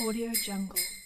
Audio Jungle.